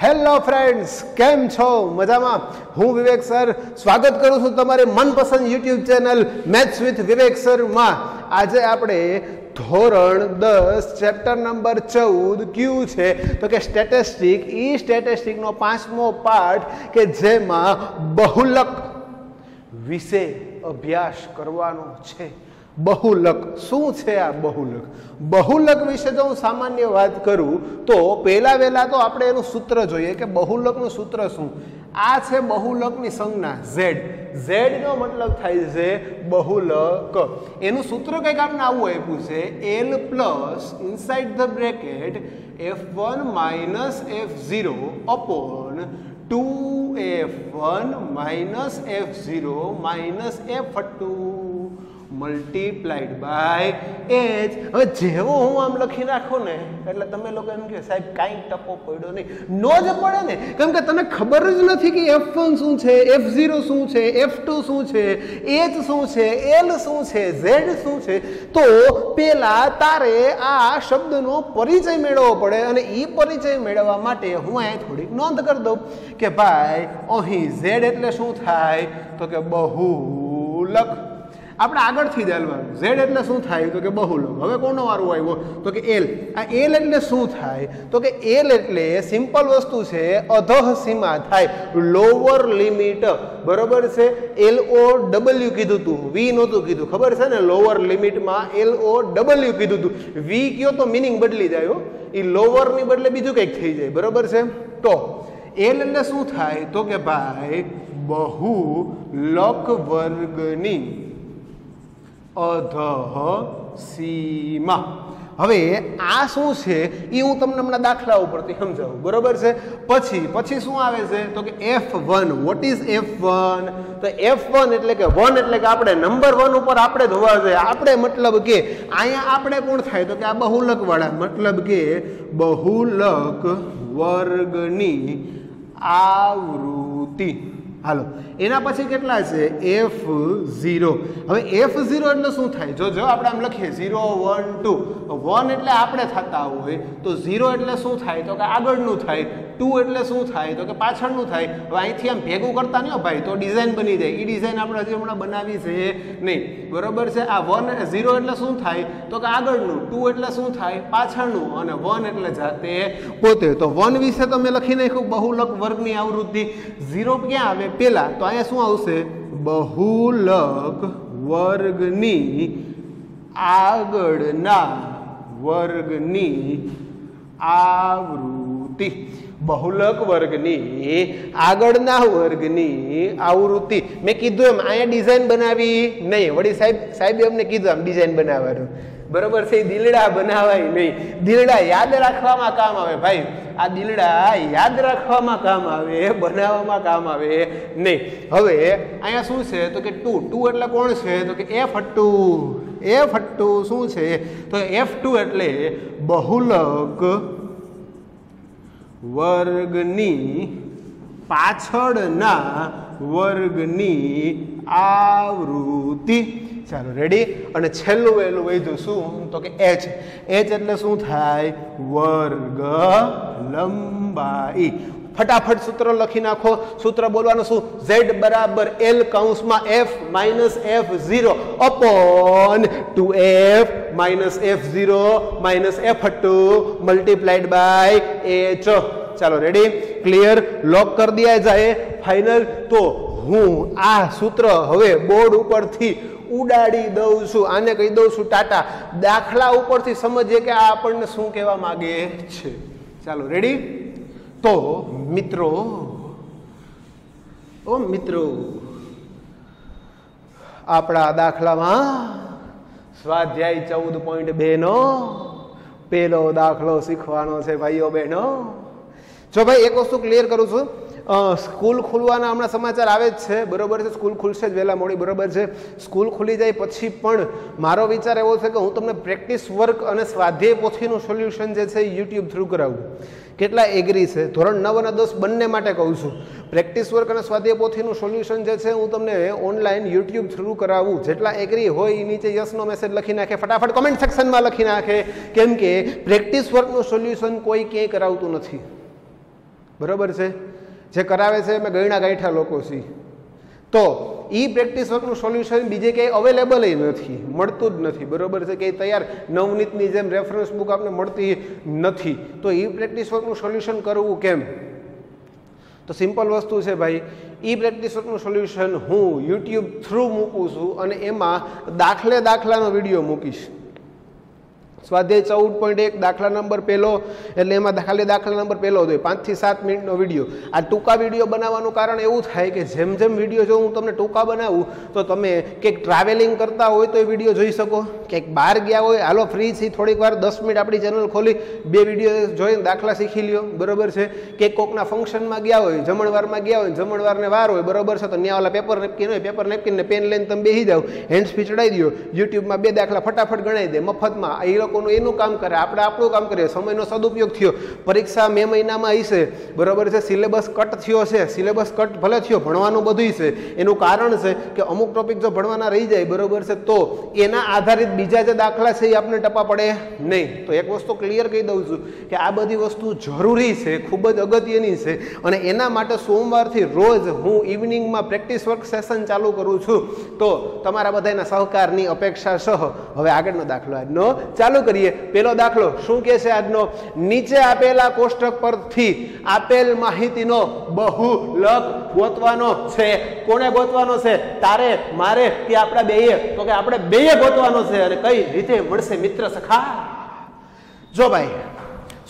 Hello friends, કેમ છો? મજામાં? હું વિવેક સર. સ્વાગત કરું છું તમારી મનપસંદ YouTube channel maths with Vivek સરમાં આજે આપણે ધોરણ દસ, ચેપ્ટર નંબર ચૌદ, ક્યુ છે. તો કે સ્ટેટિસ્ટિક, ઈ સ્ટેટિસ્ટિકનો પાંચમો પાઠ કે જેમાં બહુલક વિશે અભ્યાસ કરવાનો છે. બહુલક. શું છે આ બહુલક? બહુલક વિશે જો હું સામાન્ય વાત કરું, તો પહેલા વહેલા તો આપણે એનું સૂત્ર જોઈએ કે બહુલકનું સૂત્ર શું? આ છે બહુલકની સંજ્ઞા ઝેડ ઝેડ નો મતલબ થાય છે બહુલક. એનું સૂત્ર કંઈક આપણે આવું આપ્યું છે L plus inside the bracket F one minus F zero upon two F one minus F zero minus F two multiplied by H હવે જેવો હું આમ લખી નાખું ને, એટલે તમે લોકો એમ કહે, સાહેબ, કાંઈ ટપો પડ્યો નહીં. નો જ પડે ને. કેમ કે તને ખબર જ નથી કે એફ વન શું છે એફ ઝીરો શું છે એફ ટુ શું છે એચ શું છે એલ શું છે ઝેડ શું છે. તો પેલા તારે આ શબ્દનો પરિચય મેળવવો પડે અને એ પરિચય મેળવવા માટે હું અહીંયા થોડીક નોંધ કરી દઉં કે ભાઈ, અહીં ઝેડ એટલે શું થાય? તો કે બહુલક આપણે આગળથી જ હાલવાનું. ઝેડ એટલે શું થાય? તો કે બહુલક. હવે કોનો વારો આવ્યો? તો કે એલ. આ એલ એટલે શું થાય? તો કે એલ એટલે સિમ્પલ વસ્તુ છે, અધઃ સીમા થાય. Lower limit. બરોબર છે? એલ ઓ ડબલ્યુ કીધું તું. વી નહોતું કીધું. ખબર છે ને? લોઅર લિમિટમાં એલ ઓ ડબલ્યુ કીધું તું. વી કયો તો મિનિંગ બદલી જાય એ લોઅરની બદલે બીજું કંઈક થઈ જાય. બરોબર છે? તો એલ એટલે શું થાય? તો કે ભાઈ બહુ લોક વર્ગની અધઃ સીમા. હવે આ શું છે? એ હું તમને હમણાં દાખલા ઉપરથી સમજાવું. બરોબર છે? પછી પછી શું આવે છે? તો કે F one what is F one તો એફ વન એટલે કે વન એટલે કે આપણે નંબર વન ઉપર આપણે ધોવા જોઈએ આપણે મતલબ કે અહીંયા આપણે કોણ થાય? તો કે આ બહુલક વાળા મતલબ કે બહુલક વર્ગની આવૃત્તિ. હાલો. એના પછી કેટલા છે એફ ઝીરો હવે એફ ઝીરો એટલે શું થાય? જો જો આપણે આમ લખીએ ઝીરો વન ટુ વન એટલે આપણે થતા હોય. તો ઝીરો એટલે શું થાય? તો કે આગળનું થાય. ટુ એટલે શું થાય? તો કે પાછળનું થાય. હવે અહીંથી આમ ભેગું કરતા નહીં ભાઈ, તો ડિઝાઇન બની જાય. એ ડિઝાઇન આપણે હજી હમણાં બનાવી છે નહીં. બરોબર છે? આ વન ઝીરો એટલે શું થાય? તો કે આગળનું. ટુ એટલે શું થાય? પાછળનું. અને વન એટલે જાતે પોતે. તો વન વિશે તો મેં લખી નાખ્યું, બહુલક વર્ગની આવૃત્તિ. ઝીરો ક્યાં આવે? પહેલાં તો અહીંયા શું આવશે? બહુલક વર્ગની આગળના વર્ગની આવૃત્તિ. બહુલક વર્ગની, આગળના વર્ગની આવૃત્તિ. મેં કીધું એમ, અહીંયા ડિઝાઇન બનાવી નહીં. વળી સાહેબ, સાહેબે અમને કીધું આમ ડિઝાઇન બનાવવાનું. બરોબર છે, દિલડા બનાવાય નહીં. દિલડા યાદ રાખવામાં કામ આવે. ભાઈ, આ દિલડા યાદ રાખવામાં કામ આવે, બનાવવામાં કામ આવે નહીં. હવે, અહીંયા શું છે? તો કે ટુ. ટુ એટલે કોણ છે? તો કે એફ ટુ એફ ટુ શું છે? તો એફ ટુ એટલે બહુલક વર્ગની પાછળના વર્ગની આવૃત્તિ. ચાલો રેડી અને છેલ્લું વહેલું વૈધું શું? તો કે એચ એચ એટલે શું થાય? વર્ગ લંબાઈ. ફટાફટ સૂત્ર લખી નાખો. સૂત્ર બોલવાનું શું? ઝેડ બરાબર એલ કૌંસમાં F minus F zero upon two F minus F zero minus F two multiplied by H. ચાલો રેડી ક્લિયર લોક કરી દિયા જાય. ફાઇનલ તો હું આ સૂત્ર હવે બોર્ડ ઉપરથી ઉડાડી દઉં છું. આને કહી દઉં છું ટાટા. દાખલા ઉપરથી સમજીએ કે આ આપણને શું કહેવા માગે છે. ચાલો રેડી તો મિત્રો, ઓ મિત્રો, આપણા દાખલામાં સ્વાધ્યાય ચૌદ પોઈન્ટ બે નો પેલો દાખલો શીખવાનો છે ભાઈઓ બહેનો. જો ભાઈ, એક વસ્તુ ક્લિયર કરું છું. સ્કૂલ ખુલવાના હમણાં સમાચાર આવે જ છે. બરોબર છે, સ્કૂલ ખુલશે જ વહેલા મોડી, બરોબર છે. સ્કૂલ ખુલી જાય પછી પણ મારો વિચાર એવો છે કે હું તમને પ્રેક્ટિસ વર્ક અને સ્વાધ્યાય પોથીનું સોલ્યુશન જે છે યુટ્યુબ થ્રુ કરાવું. કેટલા એગ્રી છે? ધોરણ નવ અને દસ બંને માટે કહું છું. પ્રેક્ટિસ વર્ક અને સ્વાધ્યાય પોથીનું સોલ્યુશન જે છે હું તમને ઓનલાઈન યુટ્યુબ થ્રુ કરાવું. જેટલા એગ્રી હોય એ નીચે યસનો મેસેજ લખી નાખે. ફટાફટ કોમેન્ટ સેક્શનમાં લખી નાખે. કેમ કે પ્રેક્ટિસ વર્કનું સોલ્યુશન કોઈ ક્યાંય કરાવતું નથી. બરાબર છે? જે કરાવે છે અમે ગયણા ગાંઠા લોકો છીએ તો એ પ્રેક્ટિસ વર્કનું સોલ્યુશન બીજે ક્યાંય અવેલેબલ નથી, મળતું જ નથી, બરોબર છે? કે તૈયાર નવનીતની જેમ રેફરન્સ બુક આપણે મળતી નથી. તો એ પ્રેક્ટિસ વર્કનું સોલ્યુશન કરવું કેમ? તો સિમ્પલ વસ્તુ છે ભાઈ, ઈ પ્રેક્ટિસ વર્કનું સોલ્યુશન હું યુટ્યુબ થ્રુ મૂકું છું અને એમાં દાખલે દાખલાનો વીડિયો મૂકીશ. સ્વાધ્યાય ચૌદ પોઈન્ટ એક દાખલા નંબર પહેલો, એટલે એમાં ખાલી દાખલા નંબર પહેલો જ હોય. પાંચથી સાત મિનિટનો વીડિયો. આ ટૂંકા વીડિયો બનાવવાનું કારણ એવું થાય કે જેમ જેમ વીડિયો જો હું તમને ટૂંકા બનાવું, તો તમે કંઈક ટ્રાવેલિંગ કરતા હોય તો એ વીડિયો જોઈ શકો. કંઈક બહાર ગયા હોય, હાલો ફ્રી થી થોડીક વાર દસ મિનિટ આપણી ચેનલ ખોલી, બે વીડિયો જોઈને દાખલા શીખી લ્યો. બરોબર છે? કે કોકના ફંક્શનમાં ગયા હોય, જમણવારમાં ગયા હોય, જમણવારને વાર હોય, બરોબર છે? તો ત્યાં પેપર નેપકિન હોય પેપર નેપકિનને પેન લઈને તમે બેસી જાઓ હેન્ડ્સ ફી ચડાવી દો યુટ્યુબમાં બે દાખલા ફટાફટ ગણાવી દે. મફતમાં. એ લોકો લોકોનું એનું કામ કરે, આપણે આપણું કામ કરીએ. સમયનો સદુપયોગ થયો. પરીક્ષા મે મહિનામાં આવી બરાબર છે? સિલેબસ કટ થયો છે. સિલેબસ કટ ભલે થયો, ભણવાનું બધું છે. એનું કારણ છે કે અમુક ટોપિક જો ભણવાના રહી જાય, બરાબર છે? તો એના આધારિત બીજા જે દાખલા છે એ આપણે ટપા પડે નહીં. તો એક વસ્તુ ક્લિયર કહી દઉં છું કે આ બધી વસ્તુ જરૂરી છે, ખૂબ જ અગત્યની છે. અને એના માટે સોમવારથી રોજ હું ઇવનિંગમાં પ્રેક્ટિસ વર્ક સેશન ચાલુ કરું છું. તો તમારા બધાના સહકારની અપેક્ષા સહ. હવે આગળનો દાખલો આજનો. ચાલુ કરીએ. પેલો દાખલો, શું કે છે આજનો? નીચે આપેલા કોષ્ટક પરથી આપેલ માહિતીનો બહુલક ગોતવાનો છે. કોને ગોતવાનો છે? તારે, મારે કે આપણા બેયે? તો કે આપણે બેયે ગોતવાનો છે. અને કઈ રીતે મળશે મિત્ર સખા? જો ભાઈ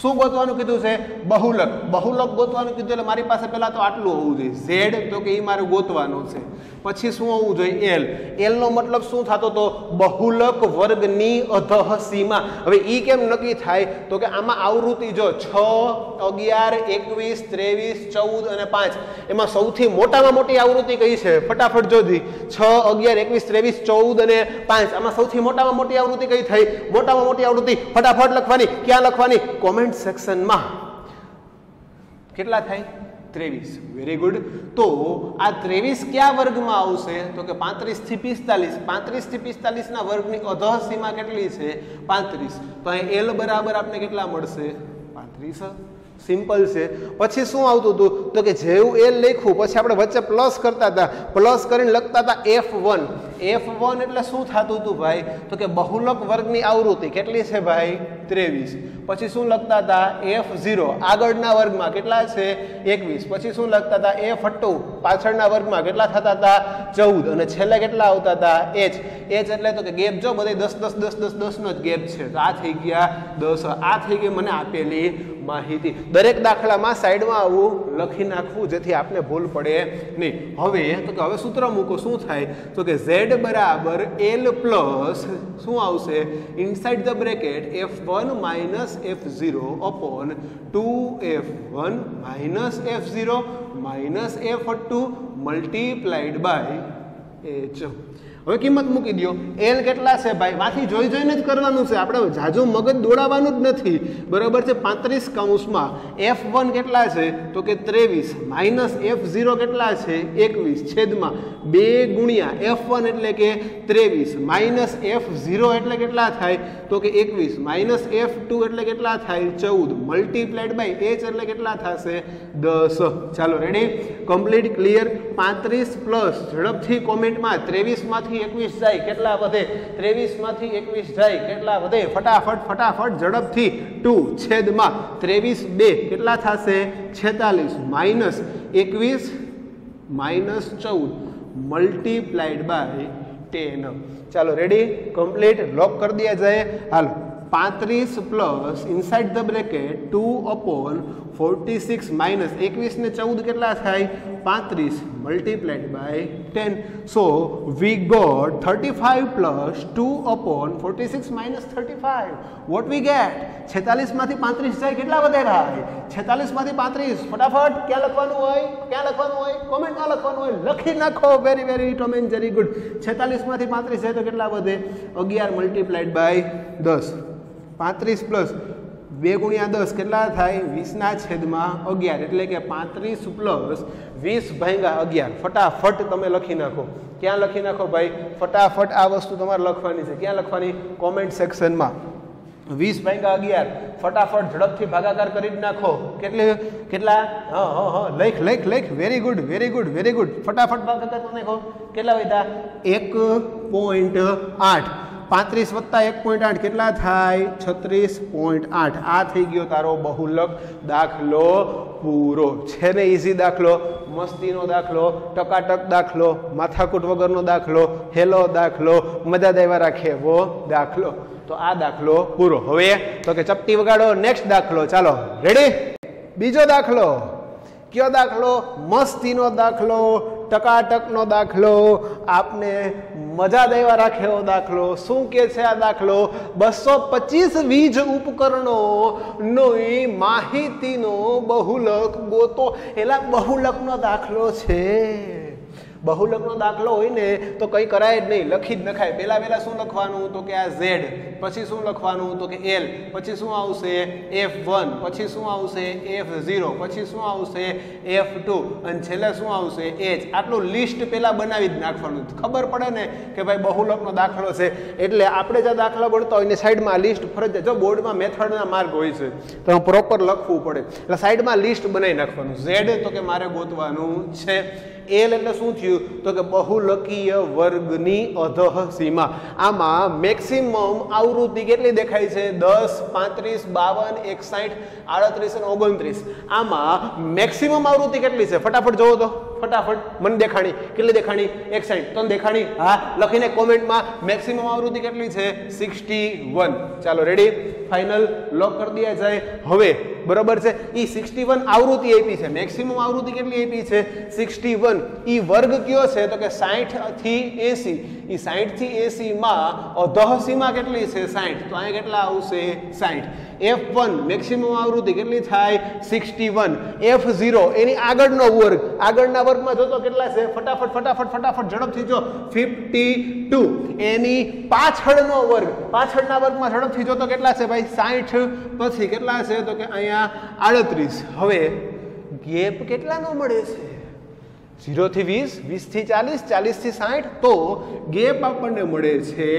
શું ગોતવાનું કીધું છે? બહુલક. બહુલક ગોતવાનું કીધું એટલે મારી પાસે પહેલાં તો આટલું હોવું જોઈએ. ઝેડ તો કે એ મારે ગોતવાનું છે. પછી શું હોવું જોઈએ? એલ. એલનો મતલબ શું થતો તો? બહુલક વર્ગની અધહ સીમા હવે ઈ કેમ નક્કી થાય? તો કે આમાં આવૃત્તિ જો છ, અગિયાર, એકવીસ, ત્રેવીસ, ચૌદ અને પાંચ. એમાં સૌથી મોટામાં મોટી આવૃત્તિ કઈ છે? ફટાફટ જોધી છ, અગિયાર, એકવીસ, ત્રેવીસ, ચૌદ અને પાંચ. આમાં સૌથી મોટામાં મોટી આવૃત્તિ કઈ થઈ? મોટામાં મોટી આવૃત્તિ ફટાફટ લખવાની. ક્યાં લખવાની? કોમેન્ટ સેક્શનમાં કેટલા થાય? ત્રેવીસ. વેરી ગુડ તો આ ત્રેવીસ કયા વર્ગમાં આવશે? તો કે પાંત્રીસથી પિસ્તાલીસ. પાંત્રીસથી પિસ્તાલીસ વર્ગની અધહ સીમા કેટલી છે? પાંત્રીસ. તો અહીં એલ બરાબર આપને કેટલા મળશે? પાંત્રીસ. સિમ્પલ છે. પછી શું આવતું હતું? તો કે જેવું એલ લખ્યું, પછી આપણે વચ્ચે પ્લસ કરતા હતા. પ્લસ કરીને લખતા હતા એફ વન એફ વન એટલે શું થતું હતું ભાઈ? તો કે બહુલક વર્ગની આવૃત્તિ કેટલી છે ભાઈ? ત્રેવીસ. પછી શું લખતા હતા? એફ ઝીરો આગળના વર્ગમાં કેટલા છે? એકવીસ. પછી શું લખતા હતા? એફ અટ્ટુ પાછળના વર્ગમાં કેટલા થતા હતા? ચૌદ. અને છેલ્લે કેટલા આવતા હતા? એચ એચ એટલે તો કે ગેપ જો, બધે દસ દસ દસ દસ, દસનો જ ગેપ છે. તો આ થઈ ગયા દસ. આ થઈ ગઈ મને આપેલી માહિતી. દરેક દાખલામાં સાઈડમાં આવું લખી નાખવું, જેથી આપને ભૂલ પડે નહીં. હવે, તો કે હવે સૂત્ર મૂકો. શું થાય? તો કે ઝેડ બરાબર એલ પ્લસ શું આવશે? Inside the bracket F one minus F zero upon two F one minus F zero minus F two multiplied by H હવે કિંમત મૂકી દો એલ કેટલા છે ભાઈ? માંથી જોઈ જોઈને જ કરવાનું છે. આપણે જાજુ મગજ દોડાવવાનું જ નથી. બરાબર છે? પાંત્રીસ કાઉન્સમાં એફ વન કેટલા છે? તો કે ત્રેવીસ. માઇનસ એફ ઝીરો કેટલા છે? એકવીસ. છેદમાં બે ગુણ્યા એફ વન એટલે કે ત્રેવીસ. માઇનસ એફ ઝીરો એટલે કેટલા થાય? તો કે એકવીસ. માઇનસ એફ ટુ એટલે કેટલા થાય? ચૌદ. મલ્ટીપ્લાઇડ બાય એચ એટલે કેટલા થશે? દસ. ચાલો રેડી કમ્પ્લીટ ક્લિયર પાંત્રીસ પ્લસ ઝડપથી કોમેન્ટમાં ત્રેવીસમાંથી માંથી એકવીસ જાય, કેટલા વધે? ત્રેવીસમાંથી એકવીસ જાય, કેટલા વધે? ફટાફટ ફટાફટ ઝડપથી ટુ છેદમાં ત્રેવીસ બે કેટલા થશે? છેતાલીસ માઇનસ એકવીસ માઇનસ ચૌદ મલ્ટીપ્લાઇડ બાય ટેન. ચાલો, રેડી? કમ્પ્લીટ? લોક કરી દે જાય હાલો. પાંત્રીસ plus inside the bracket two upon forty six minus એકવીસ ને ચૌદ કેટલા થાય? પાંત્રીસ multiplied by ten so we got thirty five plus two upon forty six minus thirty five what we get છેતાલીસમાંથી પાંત્રીસ જાય કેટલા વધે થાય? છેતાલીસમાંથી પાંત્રીસ. ફટાફટ, ક્યાં લખવાનું હોય? ક્યાં લખવાનું હોય? કોમેન્ટમાં લખવાનું હોય. લખી નાખો. Very very Tom and very good છેતાલીસમાંથી પાંત્રીસ જાય તો કેટલા વધે? અગિયાર મલ્ટીપ્લાઇડ બાય દસ. પાંત્રીસ પ્લસ બે ગુણ્યા દસ કેટલા થાય? વીસના છેદમાં અગિયાર. એટલે કે પાંત્રીસ પ્લસ વીસ ભાંગા અગિયાર. ફટાફટ તમે લખી નાખો. ક્યાં લખી નાખો ભાઈ? ફટાફટ આ વસ્તુ તમારે લખવાની છે. ક્યાં લખવાની? કોમેન્ટ સેક્શનમાં. વીસ ભાગ્યા અગિયાર. ફટાફટ ઝડપથી ભાગાકાર કરી જ નાખો. કેટલે? કેટલા? હા હા હા. લખ લખ લખ. Very good very good very good ફટાફટ ભાગાકાર કરી નાખો. કેટલા વધ્યા? એક પોઈન્ટ આઠ. પાંત્રીસ વત્તા એક પોઈન્ટ આઠ કેટલા થાય? છત્રીસ પોઈન્ટ આઠ. આ થઈ ગયો તારો બહુલક દાખલો પૂરો. છે ને ઇઝી દાખલો? મસ્તીનો દાખલો, ટકાટક દાખલો, માથાકૂટ વગરનો દાખલો, હેલો દાખલો, મજા દેવા રાખે એવો દાખલો. તો આ દાખલો પૂરો. હવે તો કે ચપટી વગાડો નેક્સ્ટ દાખલો. ચાલો રેડી બીજો દાખલો. કયો દાખલો? મસ્તીનો દાખલો. ટકાટકનો દાખલો, આપને મજા દેવા રાખે એવો દાખલો. શું કે છે આ દાખલો? બસો પચીસ વીજ ઉપકરણો નો માહિતીનો બહુલક ગોતો. એલા બહુલકનો દાખલો છે. બહુલકનો દાખલો હોય ને, તો કંઈ કરાય જ નહીં. લખી જ નખાય. પહેલાં પહેલાં શું લખવાનું? તો કે આ ઝેડ. પછી શું લખવાનું? તો કે એલ. પછી શું આવશે? F one. પછી શું આવશે? F zero. પછી શું આવશે? F two. અને છેલ્લે શું આવશે? એચ. આટલું લિસ્ટ પહેલાં બનાવી જ નાખવાનું. ખબર પડે ને કે ભાઈ બહુલકનો દાખલો છે. એટલે આપણે જે દાખલા ભણતા હોય ને, સાઈડમાં લિસ્ટ ફરજ જો બોર્ડમાં મેથડના માર્ગ હોય છે, તો પ્રોપર લખવું પડે. એટલે સાઈડમાં લિસ્ટ બનાવી નાખવાનું. ઝેડ તો કે મારે ગોતવાનું છે. એલ એટલે શું થયું? તો કે બહુલકીય વર્ગની અધઃ સીમા. આમાં મેક્સિમમ આવૃત્તિ કેટલી દેખાય છે? દસ, પાંત્રીસ, બાવન, એકસાઠ, આડત્રીસ અને ઓગણત્રીસ. આમાં મેક્સિમમ આવૃત્તિ કેટલી છે? ફટાફટ જોવો તો. ફટાફટ મને દેખાણી. કેટલી દેખાણી? એક સાઈડ તો દેખાણી? હા? લખીને કોમેન્ટમાં મેક્સિમમ આવૃત્તિ કેટલી છે? સિક્સટી વન ચાલો રેડી ફાઇનલ લોક કરી દે જાય. હવે, બરોબર છે? એ સિક્સટી વન આવૃત્તિ આપી છે. મેક્સિમમ આવૃત્તિ કેટલી આપી છે? સિક્સટી વન એ વર્ગ કયો છે? તો કે સાઠથી એસી. એ સાઠથી એસી માં અધઃ સીમા કેટલી છે? સાહીઠ તો અહીંયા કેટલા આવશે? સાઠ એફ વન મેક્સિમમ આવૃત્તિ કેટલી થાય? સિક્સટી વન એફ ઝીરો એની આગળનો વર્ગ. આગળના વર્ગમાં જોતો કેટલા છે? ફટાફટ ફટાફટ ફટાફટ ઝડપથી જો. ફિફ્ટી ટુ એની પાછળનો વર્ગ. પાછળના વર્ગમાં ઝડપથી જોતો કેટલા છે ભાઈ? સાઠ પછી કેટલા છે? તો કે અહીંયા આડત્રીસ. હવે ગેપ કેટલાનો મળે છે? ઝીરોથી વીસ, વીસથી ચાલીસ, ચાલીસથી સાઠ, તો ગેપ આપણને મળે છે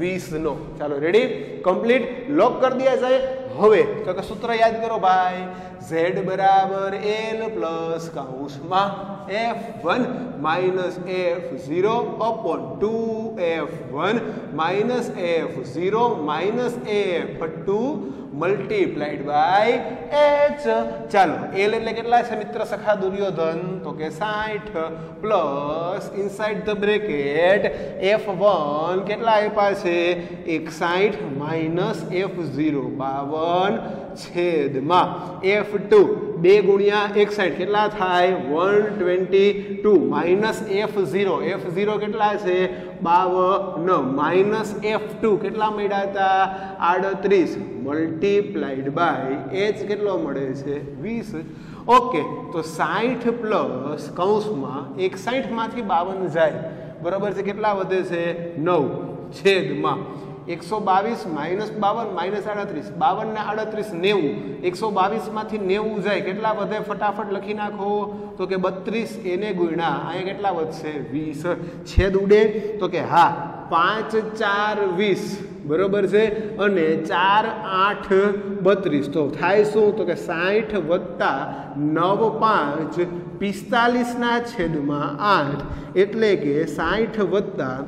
વીસનો. ચાલો રેડી કમ્પ્લીટ લોક કરી દે જાય હવે, તો કે સૂત્ર યાદ કરો ભાઈ. ઝેડ બરાબર L plus કાઉન્સમાં F one minus F zero upon two F one minus F zero minus F two multiplied by H ચાલો એલ એટલે કેટલા છે મિત્ર સખા દુર્યોધન? તો કે સાઠ plus inside the bracket F one કેટલા આપ્યા છે? એકસાઠ માઇનસ એફ ઝીરો બાવન છેદમાં એફ ટુ બે ગુણ્યા એકસાઠ કેટલા થાય? One twenty two minus F zero F zero કેટલા છે? બાવન. માઇનસ એફ ટુ કેટલા મળ્યા હતા? આડત્રીસ. મલ્ટીપ્લાઈડ બાય એચ કેટલો મળે છે? વીસ. ઓકે તો સાઠ પ્લસ કૌંસમાં એકસાઠમાંથી બાવન જાય. બરાબર છે? કેટલા વધે છે? નવ. છેદમાં એકસો બાવીસ માઇનસ બાવન, માઇનસ આડત્રીસ. બાવન ને આડત્રીસ નેવું. એકસો બાવીસમાંથી નેવું જાય. કેટલા વધે? ફટાફટ લખી નાખો. તો કે બત્રીસ એને ગુણ્યા. અહીંયા કેટલા વધશે? વીસ. છેદ ઉડે. તો કે હા, પાંચ, ચાર, વીસ. બરોબર છે? અને ચાર, આઠ, બત્રીસ. તો થાય શું? તો કે સાઠ વત્તા નવ, પાંચ પિસ્તાલીસના છેદમાં આઠ. એટલે કે સાઠ વત્તા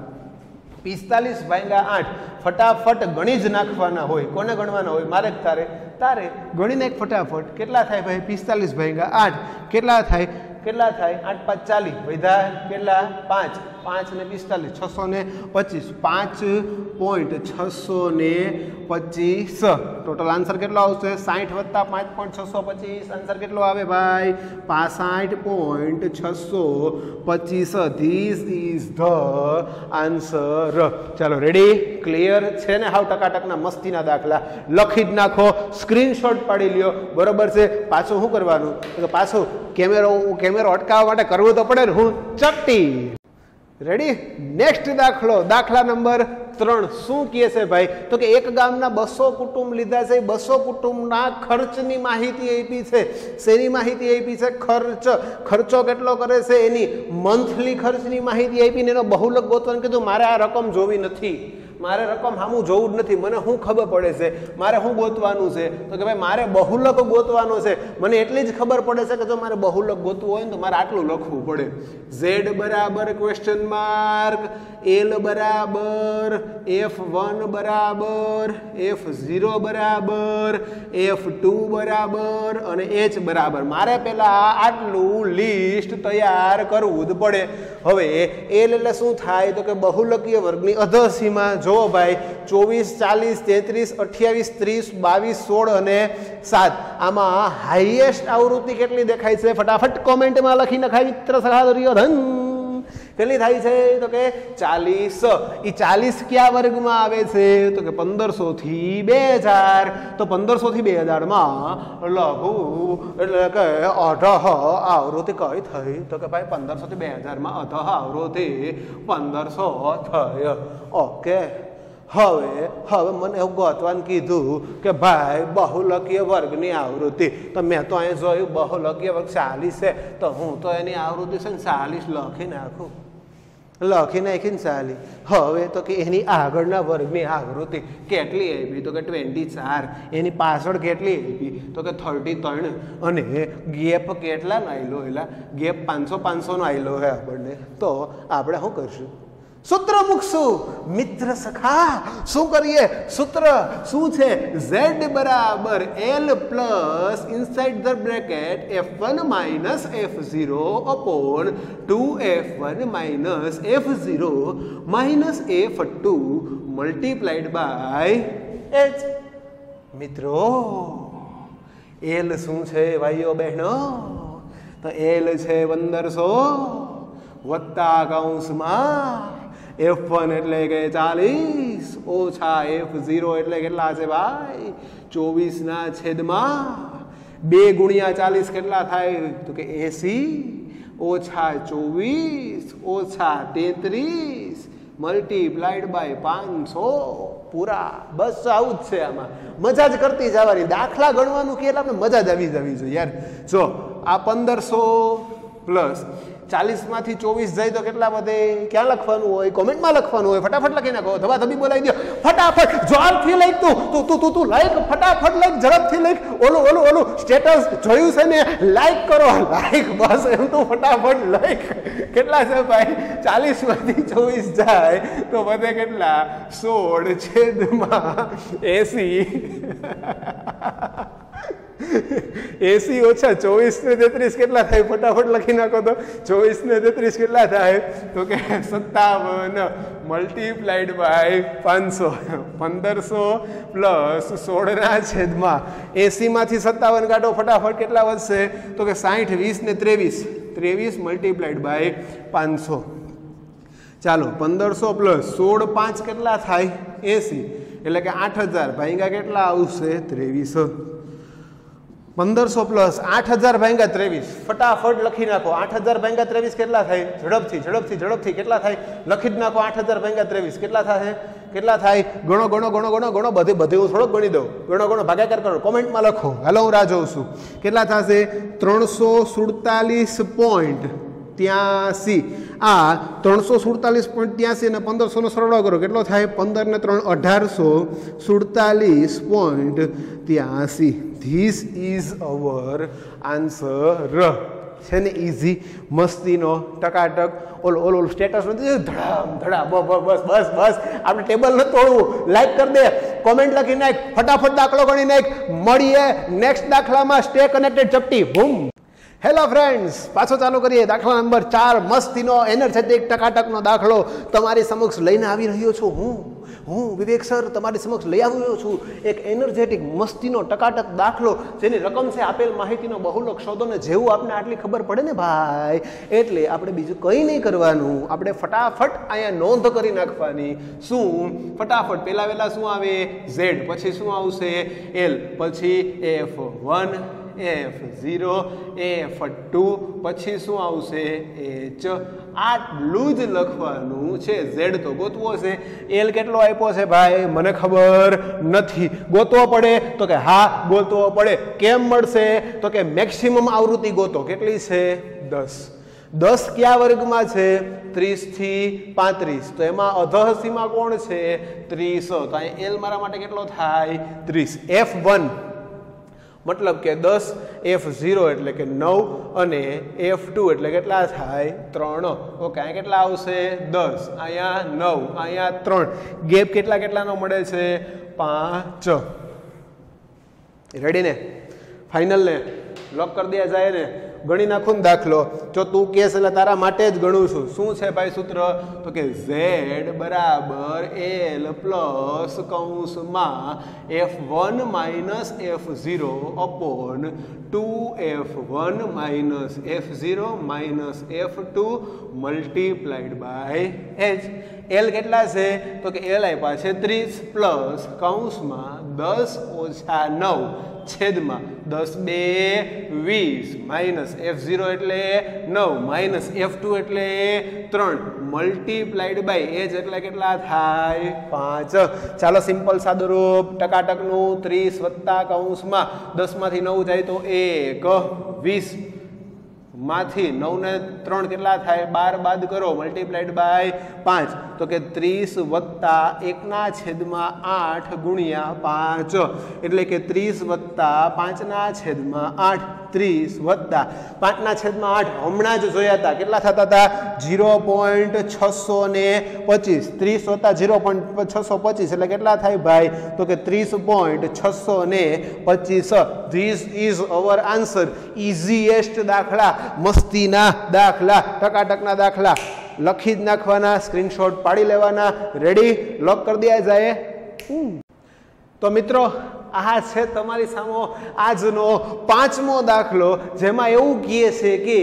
પિસ્તાલીસ ભાગ્યા આઠ. ફટાફટ ગણી જ નાખવાના હોય. કોને ગણવાના હોય? મારે તારે. તારે ગણીને એક ફટાફટ. કેટલા થાય ભાઈ? પિસ્તાલીસ ભાગ્યા આઠ. કેટલા થાય? કેટલા થાય? આઠ, પાંચ, ચાલીસ. વધ્યા કેટલા? પાંચ. પાંચ ને પિસ્તાલીસ. છસો ને પચીસ. પાંચ પોઈન્ટ છસો ને પચીસ. ટોટલ આન્સર કેટલો આવશે? સાઠ વત્તા પાંચ પોઈન્ટ છસો પચીસ. આન્સર કેટલો આવે ભાઈ? પાસાઠ પોઈન્ટ છસો પચીસ. ધીસ ઇઝ ધ આન્સર ચાલો રેડી ક્લિયર છે ને? હાવ ટકાટકના મસ્તીના દાખલા. લખી જ નાખો. સ્ક્રીનશોટ પાડી લ્યો. બરોબર છે? પાછું શું કરવાનું? તો પાછું કેમેરો કેમેરો અટકાવવા માટે કરવું તો પડે ને હું ચપટી. રેડી નેક્સ્ટ દાખલો, દાખલા નંબર ત્રણ. શું કહે છે ભાઈ? તો કે એક ગામના બસો કુટુંબ લીધા છે. બસો કુટુંબના ખર્ચની માહિતી આપી છે. શેની માહિતી આપી છે? ખર્ચ. ખર્ચો કેટલો કરે છે? એની મંથલી ખર્ચની માહિતી આપીને એનો બહુલક ગોતવાનું કીધું. મારે આ રકમ જોવી નથી. મારે રકમ સામું જોવું જ નથી. મને શું ખબર પડે છે? મારે શું ગોતવાનું છે? તો કે ભાઈ, મારે બહુલક ગોતવાનો છે. મને એટલી જ ખબર પડે છે કે જો મારે બહુલક ગોતવું હોય ને તો મારે આટલું લખવું પડે. ઝેડ બરાબર ક્વેશ્ચન માર્ક એલ બરાબર એફ વન બરાબર એફ ઝીરો બરાબર એફ ટુ બરાબર અને એચ બરાબર. મારે પહેલાં આટલું લિસ્ટ તૈયાર કરવું જ પડે. હવે એલ એટલે શું થાય? તો કે બહુલકીય વર્ગની અધસીમા જો ભાઈ, ચોવીસ, ચાલીસ, તેત્રીસ, અઠ્યાવીસ, ત્રીસ, બાવીસ, સોળ અને સાત. આમાં હાઈએસ્ટ આવૃત્તિ કેટલી દેખાય છે? ફટાફટ કોમેન્ટમાં લખી નખાય મિત્ર સખાદરીય ધન! કેટલી થાય છે? તો કે ચાલીસ. એ ચાલીસ કયા વર્ગમાં આવે છે? તો કે પંદરસો થી બે હજાર. તો પંદરસો થી બે હજારમાં લઘુ એટલે કે અઢહ આવૃત્તિ કઈ થઈ? તો કે ભાઈ પંદરસો થી બે હજારમાં અઢહ આવૃત્તિ પંદરસો થઈ. ઓકે. હવે હવે મને એવું ગોતવાનું કીધું કે ભાઈ બહુલકીય વર્ગની આવૃત્તિ. તો મેં તો અહીં જોયું બહુલકીય વર્ગ ચાલીસ છે. તો હું તો એની આવૃત્તિ છે ને ચાલીસ લખી નાખું. લખી નાખીને ચાલી. હવે તો કે એની આગળના વર્ગની આવૃત્તિ કેટલી આવી તો કે ટ્વેન્ટી ચાર એની પાછળ કેટલી આવી તો કે થર્ટી ત્રણ અને ગેપ કેટલાનો આવેલો એલા? ગેપ પાંચસો પાંચસોનો આવેલો હે આપણને. તો આપણે શું કરશું? સૂત્ર મૂકશું મિત્ર સખા, શું કરીએ? સૂત્ર શું છે? ઝેડ બરાબર L plus inside the bracket F one minus F zero upon two F one minus F zero minus F two multiplied by H. મિત્રો, એલ શું છે ભાઈઓ બહેનો? તો એલ છે પંદરસો વત્તા કૌંસમાં એફ વન એટલે કે ચાલીસ, ઓછા એફ ઝીરો એટલે કેટલા છે ભાઈ? ચોવીસના છેદમાં બે ગુણ્યા ચાલીસ કેટલા થાય? તો કે એસી, ઓછા ચોવીસ, ઓછા તેત્રીસ મલ્ટીપ્લાઈડ બાય પાંચસો. પૂરા, બસ આવું જ છે આમાં. મજા જ કરતી જવાની. દાખલા ગણવાનું કે એટલે આપણે મજા જ આવી જવી જોઈએ યાર. જો, આ પંદરસો પ્લસ ચાલીસમાંથી ચોવીસ જાય તો કેટલા વધે? ક્યાં લખવાનું હોય? કોમેન્ટમાં લખવાનું હોય? ફટાફટ લખી નાખો. ધબા ધબી બોલાવી દો ફટાફટ જોરથી લખ તું. તું તું તું તું લાઈક ફટાફટ લખ, ઝડપથી લખ. ઓલું ઓલું ઓલું. સ્ટેટસ જોયું છે ને? લાઈક કરો. લાઈક બસ એમ તો ફટાફટ લાઈક કેટલા છે ભાઈ? ચાલીસમાંથી ચોવીસ જાય તો વધે કેટલા? સોળ છેદમાં એસી. એસી ઓછા ચોવીસ ને તેત્રીસ કેટલા થાય? ફટાફટ લખી નાખો તો. ચોવીસ ને તેત્રીસ કેટલા થાય? તો કે સત્તાવન મલ્ટીપ્લાઈડ બાય પાંચસો. પંદરસો પ્લસ સોળના છેદમાં. એસીમાંથી સત્તાવન કાઢો, ફટાફટ કેટલા વધશે? તો કે સાઠ વીસ ને ત્રેવીસ. ત્રેવીસ મલ્ટીપ્લાઈડ બાય પાંચસો. ચાલો, પંદરસો પ્લસ સોળ, પાંચ કેટલા થાય? એસી. એટલે કે આઠ હજાર. ભાઈગા કેટલા આવશે? ત્રેવીસ. પંદરસો પ્લસ, આઠ હજાર ભાંગા ત્રેવીસ. ફટાફટ લખી નાખો. આઠ હજાર ભાંગા ત્રેવીસ કેટલા થાય? ઝડપથી ઝડપથી ઝડપથી કેટલા થાય? લખી જ નાખો આઠ હજાર ભાંગા ત્રેવીસ. કેટલા થાય? કેટલા થાય? ગણો ગણો ગણો ગણો ગણો. બધે બધે હું થોડોક ગણી દઉં. ગણો ગણો, ભાગાકાર કરો. કોમેન્ટમાં લખો. હાલો હું રાહ જોઉં છું કેટલા થશે? ત્રણસો સુડતાલીસ પોઈન્ટ ત્યાસી. આ ત્રણસો સુડતાલીસ પોઈન્ટ ત્યાંસી અને પંદરસોનો સરવાળો કરો. કેટલો થાય? પંદર ને ત્રણ અઢારસો સુડતાલીસ પોઈન્ટ ત્યાંસી. ધીસ ઇઝ અવર આન્સર છે ને ઇઝી મસ્તીનો ટકાટક. ઓલો ઓલો સ્ટેટસ નથી. ધડામ ધડા બસ બસ બસ આપણે ટેબલ ન તોડવું. લાઈક કરી દે. કોમેન્ટ લખી નાખ. ફટાફટ દાખલો ગણી નાખ. મળીએ નેક્સ્ટ દાખલામાં. સ્ટે કનેક્ટેડ ચપટી. બૂમ હેલો ફ્રેન્ડ્સ પાછો ચાલુ કરીએ. દાખલા નંબર ચાર, મસ્તીનો એનર્જેટિક ટકાટકનો દાખલો તમારી સમક્ષ લઈને આવી રહ્યો છું હું. હું, વિવેક સર, તમારી સમક્ષ લઈ આવ્યો છું એક એનર્જેટિક મસ્તીનો, ટકાટક દાખલો. જેની રકમ છે આપેલ માહિતીનો બહુલક શોધો ને જેવું આપને આટલી ખબર પડે ને ભાઈ? એટલે આપણે બીજું કંઈ નહીં કરવાનું. આપણે ફટાફટ અહીંયા નોંધ કરી નાખવાની. શું? ફટાફટ પહેલા વહેલા શું આવે? ઝેડ. પછી શું આવશે? એલ. પછી F one. F zero F two પછી શું આવશે? એચ આટલું જ લખવાનું છે. ઝેડ તો ગોતવો છે એલ કેટલો આપ્યો છે ભાઈ? મને ખબર નથી. ગોતવો પડે? તો કે હા, ગોતવો પડે. કેમ મળશે? તો કે મેક્સિમમ આવૃત્તિ ગોતો. કેટલી છે? દસ. દસ કયા વર્ગમાં છે? ત્રીસથી પાંત્રીસ. તો એમાં અધહસીમાં કોણ છે? ત્રીસ. તો એલ મારા માટે કેટલો થાય? ત્રીસ. એફ વન મતલબ કે દસ એફ ઝીરો એટલે કે નવ અને એફ ટુ એટલે કેટલા થાય ત્રણ. ઓકે અહીંયા કેટલા આવશે? દસ. અહીંયા નવ, અહીંયા ત્રણ. ગેપ કેટલા કેટલાનો મળે છે? પાંચ. રેડી ને? ફાઇનલ ને? લોક કરી દે, જાય ને? ગણી નાખું ને દાખલો. જો તું કેસ એટલે તારા માટે જ ગણું છું. શું છે ભાઈ સૂત્ર? તો કે ઝેડ બરાબર એલ પ્લસ કૌંસમાં F one minus F zero upon two F one minus F zero minus F two multiplied by H L કેટલા છે? તો કે એલ આપ્યા છે ત્રીસ પ્લસ કૌંસમાં દસ ઓછા નવ. છેદમાં દસ બે વીસ. માઇનસ એફ ઝીરો એટલે નવ. માઇનસ એફ ટુ એટલે ત્રણ. મલ્ટીપ્લાઈડ બાય એચ એટલે કેટલા થાય? પાંચ. ચાલો સિમ્પલ સાદુરૂપ. ટકાટકનું ત્રીસ વત્તા કૌંસમાં દસમાંથી નવ જાય તો એક. વીસ. માંથી નવને ત્રણ કેટલા થાય? બાર બાદ કરો મલ્ટીપ્લાઇડ બાય પાંચ. તો કે ત્રીસ વત્તા એકના છેદમાં આઠ ગુણ્યા પાંચ. એટલે કે ત્રીસ વત્તા પાંચના છેદમાં આઠ. ત્રીસ વત્તા પાંચના છેદમાં આઠ. હમણાં જ જોયા હતા કેટલા થતા હતા ઝીરો પોઈન્ટ છસો ને પચીસ. ત્રીસ વત્તા ઝીરો પોઈન્ટ છસો પચીસ. એટલે કેટલા થાય ભાઈ? તો કે ત્રીસ પોઈન્ટ છસો ને પચીસ. This is our answer easiest દાખલા. મસ્તીના દાખલા, ટકાટકના દાખલા. લખી જ નાખવાના સ્ક્રીનશોટ પાડી લેવાના રેડી લોક કરી દે જાય તો મિત્રો, આ છે તમારી સામો આજનો પાંચમો દાખલો, જેમાં એવું કહે છે કે,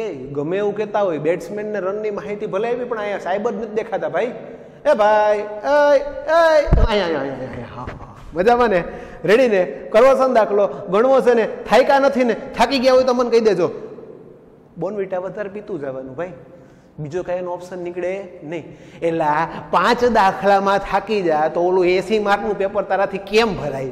એ ગમે એવું કહેતા હોય બેટ્સમેનને રનની માહિતી ભલે આવી પણ અહીંયા સાહેબ જ નથી દેખાતા, ભાઈ. એ ભાઈ અહીંયા મજામાં ને? રેડી ને? કરવો છે ને દાખલો? ગણવો છે ને? થાયકા નથી ને? થાકી ગયા હોય તો મને કહી દેજો. બોનવીટા વધારે પીતું જવાનું ભાઈ. બીજો કાંઈ એનો ઓપ્શન નીકળે નહીં. એટલે પાંચ દાખલામાં થાકી જાય તો ઓલું એસી માર્કનું પેપર તારાથી કેમ ભરાય?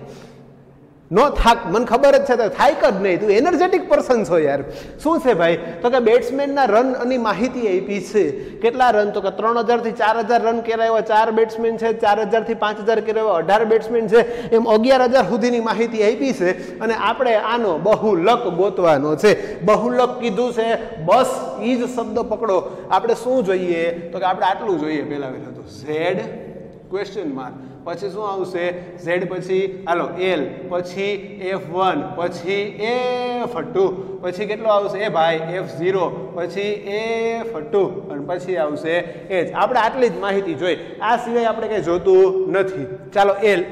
નો થાક, મને ખબર જ છે તો થાય જ નહીં, તું એનર્જેટિક પર્સન છો યાર. શું છે ભાઈ? તો કે બેટ્સમેનના રન અને માહિતી આપી છે. કેટલા રન તો કે ત્રણ હજારથી ચાર હજાર રન કરાવ્યા ચાર બેટ્સમેન છે, ચાર હજારથી પાંચ હજાર કરાવ્યા અઢાર બેટ્સમેન છે. એમ અગિયાર હજાર સુધીની માહિતી આપી છે અને આપણે આનો બહુલક ગોતવાનો છે. બહુલક કીધું છે, બસ એ જ શબ્દ પકડો. આપણે શું જોઈએ? તો કે આપણે આટલું જોઈએ. પહેલા પહેલાં તો ઝેડ ક્વેશ્ચન માર્ક પછી શું આવશે? ઝેડ પછી, હાલો, એલ. પછી એફ વન, પછી એફ ટુ. પછી કેટલો આવશે? એ ભાઈ, એફ ઝીરો. પછી એફ ટુ. અને પછી આવશે એચ. આપણે આટલી જ માહિતી જોઈ. આ સિવાય આપણે કંઈ જોતું નથી. ચાલો, એલ.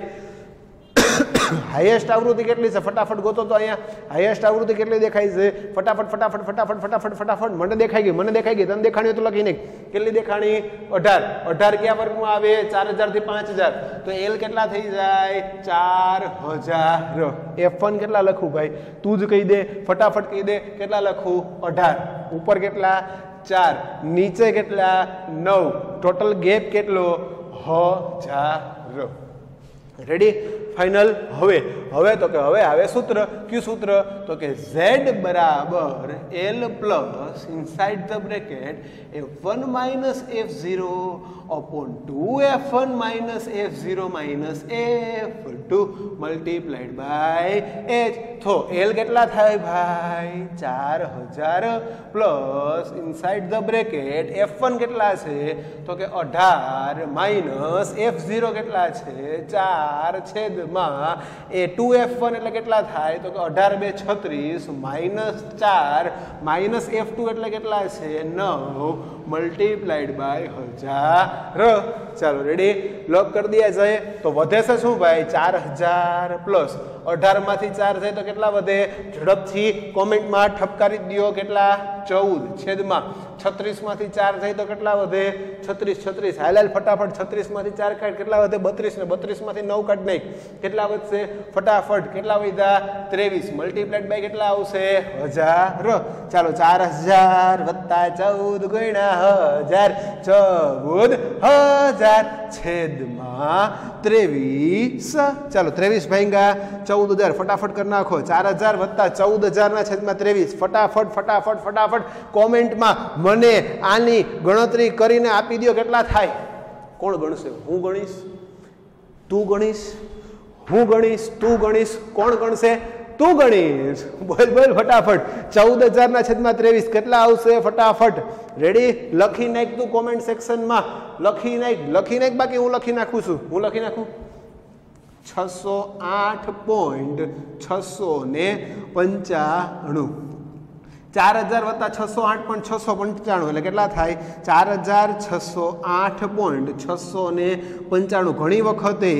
હાઈએસ્ટ આવૃત્તિ કેટલી છે? ફટાફટ ગોતો તો અહીંયા. હાઈએસ્ટ આવૃત્તિ કેટલી દેખાય છે? ફટાફટ ફટાફટ ફટાફટ ફટાફટ ફટાફટ. મને દેખાઈ ગઈ, મને દેખાઈ ગઈ. તને દેખાણી તો લખી નહીં કેટલી દેખાણી? અઢાર. અઢાર કયા વર્ગમાં આવે? ચાર હજારથી પાંચ હજાર. તો એલ કેટલા થઈ જાય? ચાર હજાર. એફ વન કેટલા લખું ભાઈ? તું જ કહી દે. ફટાફટ કહી દે. કેટલા લખું? અઢાર. ઉપર કેટલા? ચાર. નીચે કેટલા? નવ. ટોટલ ગેપ કેટલો? હજાર. રેડી ફાઇનલ હવે. હવે તો કે હવે આવે સૂત્ર. કયું સૂત્ર? તો કે z બરાબર l plus inside the bracket f1 minus f0 upon 2f1 minus f0 minus f2 multiplied by h. તો l કેટલા થાય ભાઈ? ચાર હજાર plus inside the bracket f1 કેટલા છે? તો કે અઢાર માઇનસ f0 કેટલા છે? ચાર છેદમાં એ ટુ એફ વન એટલે કેટલા થાય? તો કે અઢાર બે છત્રીસ માઇનસ ચાર માઇનસ એફ ટુ એટલે કેટલા છે? નવ મલ્ટીપ્લાઈડ બાય હજાર. ચાલો, રેડી? લોક કરી દે જાય તો વધે છે શું ભાઈ? ચાર હજાર પ્લસ અઢારમાંથી ચાર થાય તો કેટલા વધે? ઝડપથી કોમેન્ટમાં ઠપકારી દો કેટલા? ચૌદ. છેદમાં. છત્રીસમાંથી ચાર થાય તો કેટલા વધે? છત્રીસ છત્રીસ. હાલ ફટાફટ છત્રીસમાંથી ચાર કાઢ. કેટલા વધે? બત્રીસ ને બત્રીસમાંથી નવ કાઢ નાખ. કેટલા વધશે? ફટાફટ. કેટલા વધ્યા? ત્રેવીસ. મલ્ટીપ્લેટ બાય કેટલા આવશે? હજાર. ચાલો, ચાર હજાર વત્તા ચૌદ ગુણ્યા હજાર. ચૌદ હજાર. છેદમાં ત્રેવીસ. ચાલો, ત્રેવીસ ભાઈંગા ચૌદ હજાર. ફટાફટ કરી નાખો. ચાર હજાર વત્તા ચૌદ હજારના છેદમાં ત્રેવીસ. ફટાફટ ફટાફટ ફટાફટ કોમેન્ટમાં મને આની ગણતરી કરીને આપી દો કેટલા થાય. કોણ ગણશે? હું ગણીશ? તું ગણીશ? હું ગણીશ? તું ગણીશ? કોણ ગણશે? તું ગણીશ. બોલ બોલ, ફટાફટ. ચૌદ હજારના છેદમાં ત્રેવીસ. કેટલા આવશે? ફટાફટ. રેડી લખી નાખ તું કોમેન્ટ સેક્શનમાં લખી નાખ લખી નાખ, બાકી હું લખી નાખું છું. હું લખી નાખું? છસો આઠ પોઈન્ટ છસો ને પંચાણું. ચાર હજાર વત્તા છસો આઠ પોઈન્ટ છસો પંચાણું એટલે કેટલા થાય? ચાર હજાર છસો આઠ પોઈન્ટ છસો ને પંચાણું. ઘણી વખતે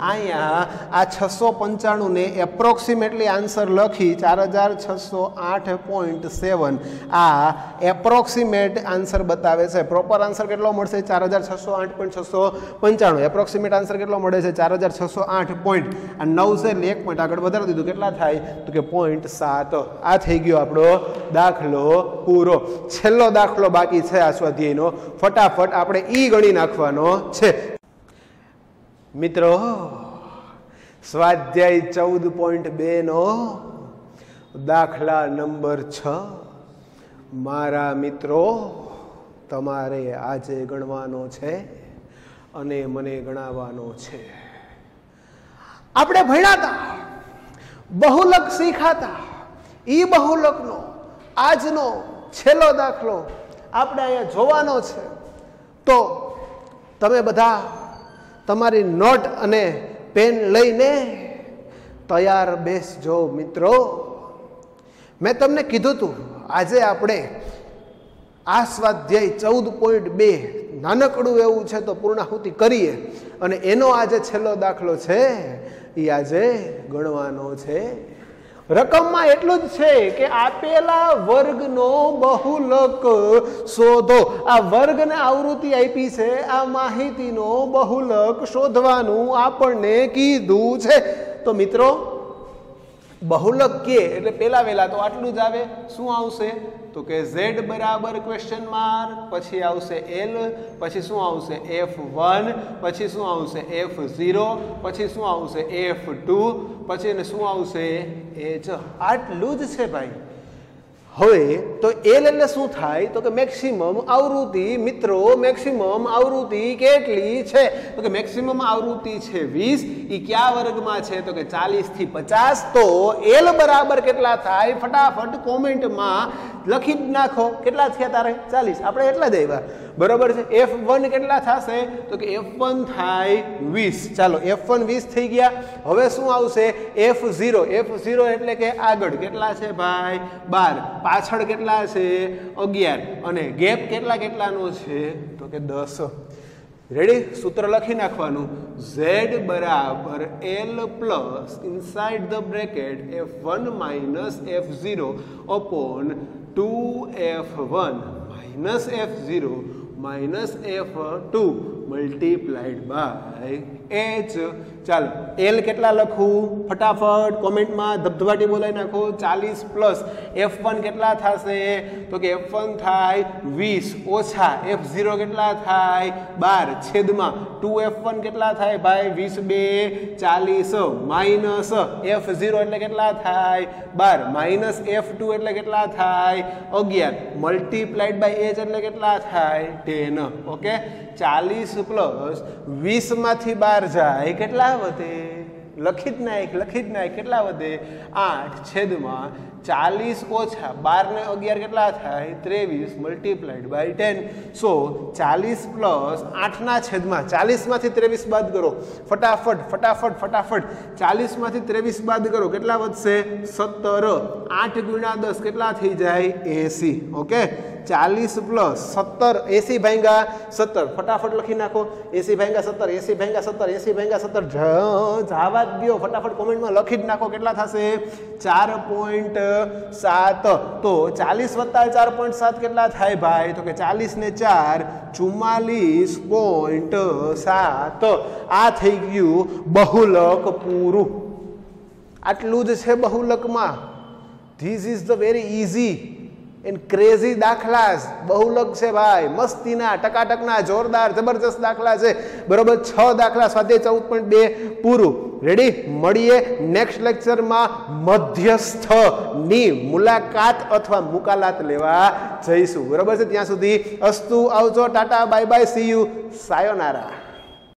અહીંયા આ છસો પંચાણુંને એપ્રોક્સિમેટલી આન્સર લખી ચાર હજાર છસો આઠ પોઈન્ટ સેવન. આ એપ્રોક્સિમેટ આન્સર બતાવે છે. પ્રોપર આન્સર કેટલો મળશે? ચાર હજાર છસો આઠ પોઈન્ટ છસો પંચાણું. એપ્રોક્સિમેટ આન્સર કેટલો મળે છે? ચાર હજાર છસો આઠ પોઈન્ટ. આ નવ છે એક પોઈન્ટ આગળ વધારી દીધું. કેટલા થાય? તો કે પોઈન્ટ સાત. આ થઈ ગયો આપણો દાખલો પૂરો. છેલ્લો દાખલો બાકી છે આ સ્વાધ્યાયનો. ફટાફટ આપણે ઈ ગણી નાખવાનો છે. મિત્રો, સ્વાધ્યાય ચૌદ પોઈન્ટ બે નો દાખલા નંબર છ. મારા મિત્રો, તમારે આજે ગણવાનો છે અને મને ગણાવવાનો છે. આપણે ભણ્યા હતા બહુલક શીખાતા, ઈ બહુલકનો આજનો છેલ્લો દાખલો આપણે અહીંયા જોવાનો છે. તો તમે બધા તમારી નોટ અને પેન લઈને તૈયાર બેસજો મિત્રો. મેં તમને કીધું હતું આજે આપણે આ સ્વાધ્યાય ચૌદ પોઈન્ટ બે નાનકડું એવું છે તો પૂર્ણાહુતિ કરીએ. અને એનો આજે છેલ્લો દાખલો છે એ આજે ગણવાનો છે. રકમમાં એટલું જ છે કે આપેલા વર્ગનો બહુલક શોધો. આ વર્ગને આવૃત્તિ આપી છે, આ માહિતીનો બહુલક શોધવાનું આપણને કીધું છે. તો મિત્રો બહુલક કે એટલે પેલા વેલા તો આટલું જ આવે. શું આવશે? તો કે ઝેડ બરાબર ક્વેશ્ચન માર્ક પછી આવશે એલ પછી શું આવશે? એફ વન પછી શું આવશે? એફ ઝીરો પછી શું આવશે? એફ ટુ પછી શું આવશે? એચ આટલું જ છે ભાઈ. હવે તો એલ એટલે શું થાય? તો કે મેક્સિમમ આવૃત્તિ, મિત્રો, મેક્સિમમ આવૃત્તિ કેટલી છે? તો કે મેક્સિમમ આવૃત્તિ છે વીસ એ કયા વર્ગમાં છે? તો કે ચાલીસથી પચાસ. તો એલ બરાબર કેટલા થાય? ફટાફટ કોમેન્ટમાં લખી જ નાખો. કેટલા થયા તારે? ચાલીસ. આપણે એટલા જ આવ્યા બરોબર છે? એફ વન કેટલા થશે? તો કે એફ વન થાય વીસ. ચાલો, એફ વન વીસ થઈ ગયા. હવે શું આવશે? F zero. એફ ઝીરો એટલે કે આગળ. કેટલા છે ભાઈ? બાર. પાછળ કેટલા છે? અગિયાર. અને ગેપ કેટલા કેટલાનો છે? તો કે દસ. રેડી સૂત્ર લખી નાખવાનું. ઝેડ બરાબર L plus inside the bracket F one minus F zero upon two F one minus F zero minus F two multiplied by H ચાલો એલ કેટલા લખું? ફટાફટ કોમેન્ટમાં ધબધબાટી બોલાવી નાખો. ચાલીસ પ્લસ. એફ વન કેટલા થશે? તો કે એફ વન થાય વીસ. ઓછા એફ ઝીરો કેટલા થાય? બાર. છેદમાં ટુ એફ વન કેટલા થાય ભાઈ? વીસ બે. ચાલીસ. માઇનસ એફ ઝીરો એટલે કેટલા થાય? બાર. માઇનસ એફ ટુ એટલે કેટલા થાય? અગિયાર. મલ્ટીપ્લાઇડ બાય એચ એટલે કેટલા થાય? Ten okay? ચાલીસ પ્લસ વીસમાંથી બાર જાય, કેટલા વધે? લખી જ નાખ, લખી જ નાખ, કેટલા વધે? આઠ છેદમાં ચાલીસ ઓછા બાર ને અગિયાર કેટલા થાય? ત્રેવીસ મલ્ટીપ્લાઈડ બાય ટેન સો ચાલીસ પ્લસ આઠના છેદમાં, ચાલીસમાંથી ત્રેવીસ બાદ કરો. ફટાફટ ફટાફટ ફટાફટ. ચાલીસમાંથી ત્રેવીસ બાદ કરો, કેટલા વધશે? સત્તર. આઠ ગુણ્યા દસ કેટલા થઈ જાય? એસી. ઓકે ચાલીસ પ્લસ સત્તર, એસી ભાંગા સત્તર. ફટાફટ લખી નાખો. એસી ભાંગા સત્તર, એસી ભાંગા સત્તર, એસી ભાંગા સત્તર. જવા જ દો ફટાફટ કોમેન્ટમાં લખી જ નાખો કેટલા થશે. ચાર પોઈન્ટ સાત. તો ચાલીસ વત્તા ચાર પોઈન્ટ સાત કેટલા થાય ભાઈ? તો કે ચાલીસ ને ચાર, ચુમ્માલીસ પોઈન્ટ સાત. આ થઈ ગયું બહુલક પૂરું. આટલું જ છે બહુલકમાં. This is the very easy and crazy દાખલા બહુલક છે ભાઈ, મસ્તીના, ટકાટકના, જોરદાર, જબરજસ્ત દાખલા છે. બરોબર, છ દાખલા સ્વાધ્યાય ચૌદ પોઈન્ટ બે પૂરું. રેડી મળીએ નેક્સ્ટ લેક્ચરમાં મધ્યસ્થની મુલાકાત અથવા મુકાલાત લેવા જઈશું. બરોબર છે? ત્યાં સુધી અસ્તુ આવજો. Tata bye bye see you sayonara